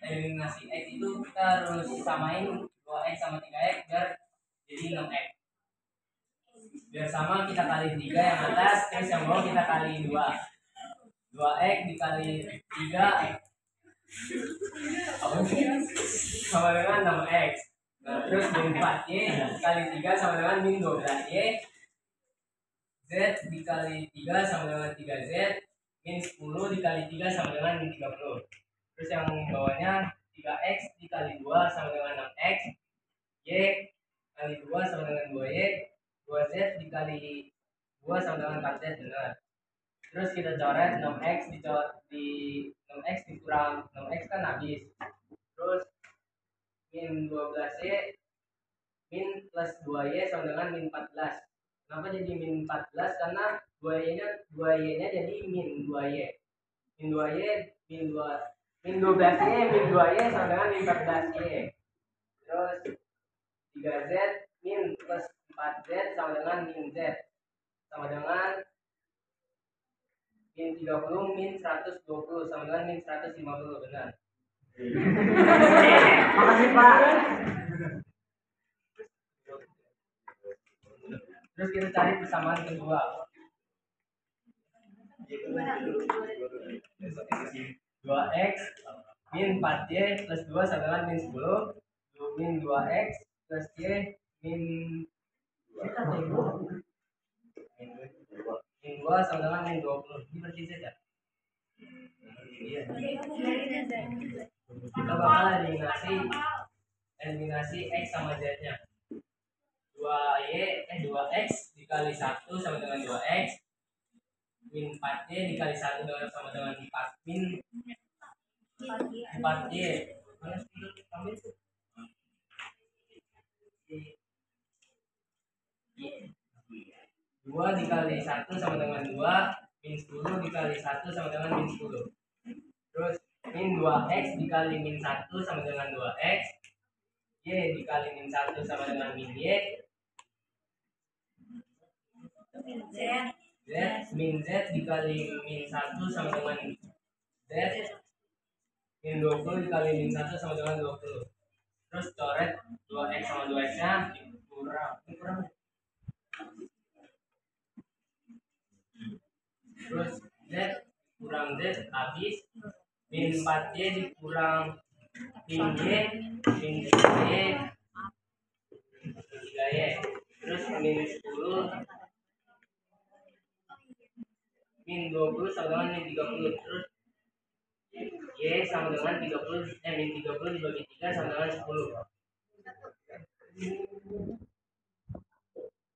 eliminasi x itu kita harus samain 2x sama 3x biar jadi 6x biar sama kita kali 3 yang atas terus yang bawah kita kali 2 2x dikali 3 sama dengan 6x nah terus min 4y dikali 3 sama dengan min 12y z dikali 3 sama dengan 3z min 10 dikali 3 sama dengan min 30 terus yang bawahnya 3x dikali 2 sama dengan 6x y kali 2 sama dengan 2y 2z dikali 2 sama dengan 4z benar terus kita coret 6x di, di 6x dikurang 6x kan habis terus min 12y min plus 2y sama dengan min 14 Kenapa jadi min 14? Karena 2y nya 2y nya jadi min 2y. Min 2y min 2 min 12y min 2y sama dengan min 14y. Terus 3z min plus 4z sama dengan min z. Sama dengan min 30 min 120 sama dengan min 150 benar. Makasih Pak. Terus kita cari persamaan kedua. 2x min 4y plus 2 sama dengan min 10 min 2x plus y min min 2 sama dengan min 20 ini berarti saja. Kita bakal eliminasi eliminasi x sama z nya. 2y eh 2x dikali 1 sama dengan 2x min 4y dikali 1 dengan sama dengan 4 min 4y mana sudut ambil tuh 2 dikali 1 sama dengan 2 min 10 dikali 1 sama dengan min 10 terus min 2x dikali min 1 sama dengan 2x y dikali min 1 sama dengan min y. Z. Min Z dikali min 1 sama dengan Z min 20 dikali min 1 sama dengan 20 terus coret 2x sama 2x nya dikurang. Dikurang. Terus Z kurang Z habis. Min 4y dikurang min Y min 3y 3y terus min 10 min 20 sama dengan min 30 terus Y sama dengan 30 eh min 30 dibagi 3 sama dengan 10